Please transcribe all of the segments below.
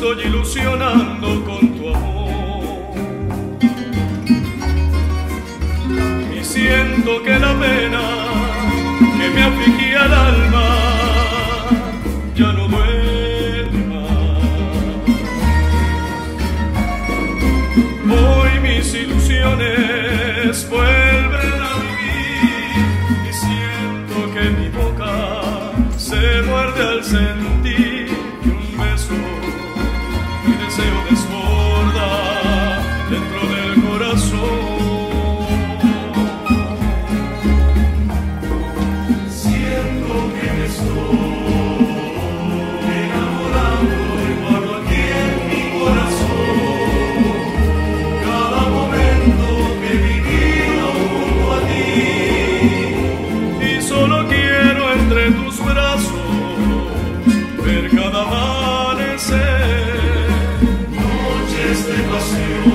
estoy ilusionando con tu amor. Y siento que la pena que me afligía el alma ya no duele más. Hoy mis ilusiones vuelven a vivir y siento que mi boca se muerde al centro. Yeah.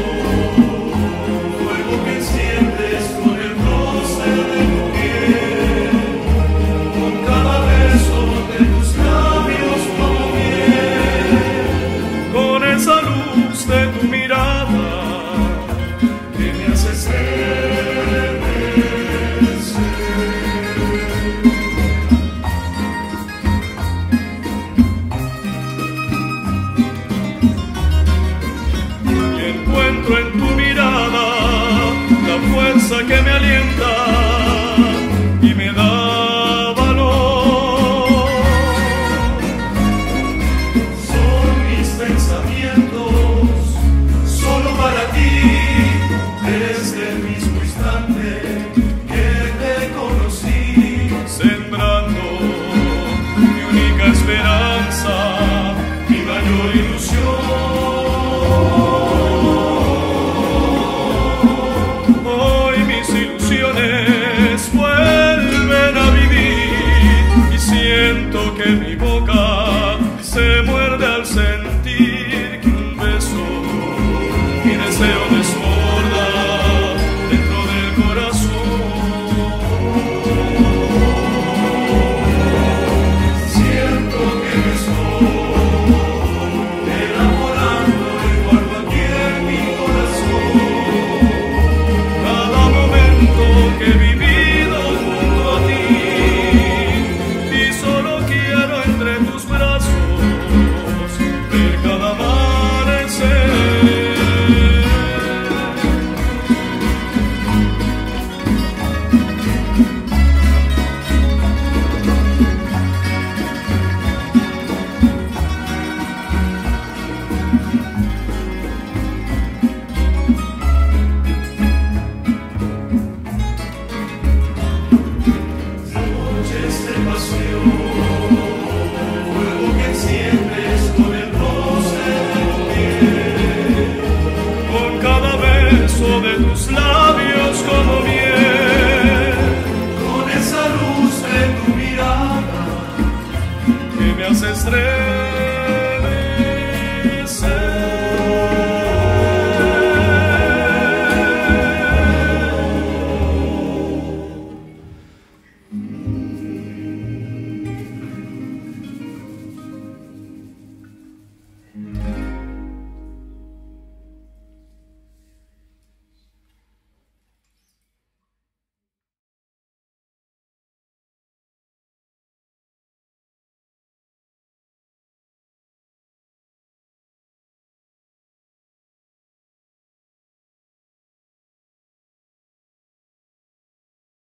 fuerza que me alienta. siento que mi boca se muerde al centro.